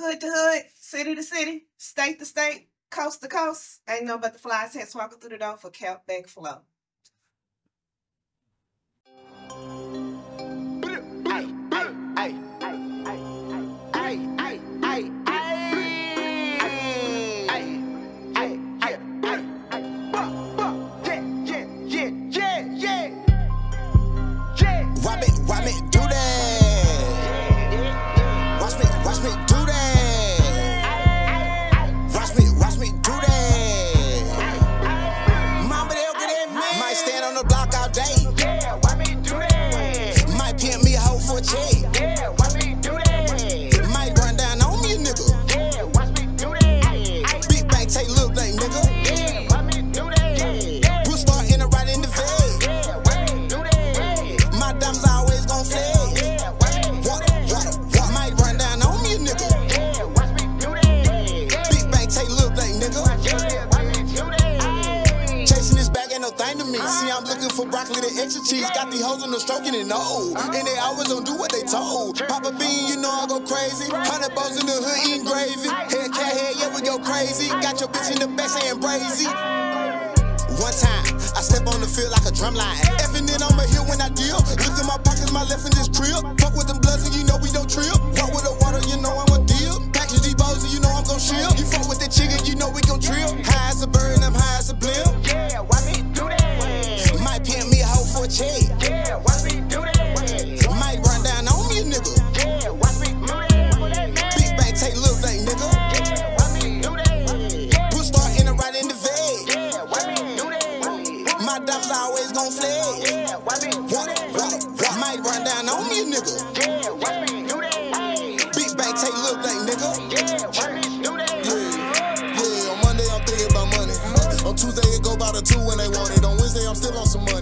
Hood to hood, city to city, state to state, coast to coast. Ain't no but the flies hats walking through the door for Cap Back Flow. No thing to me. See, I'm looking for broccoli and extra cheese. Got these hoes on the stroking and no. And they always don't do what they told. Pop a bean, you know I go crazy. Hundred bows in the hood eating gravy. Head cat head, yeah, we go crazy. Got your bitch in the back saying brazy. One time, I step on the field like a drumline. Effing it on my heel when I deal. Look in my pockets, my left in this trip. Fuck with them bloods and you know we don't My diamonds always gon' flex. Water, water, water. Might run down on me nigga. Big bank take little bank, nigga. Yeah, why be money? yeah. On Monday I'm thinking about money. On Tuesday it go by the two when they want it. On Wednesday I'm still on some money.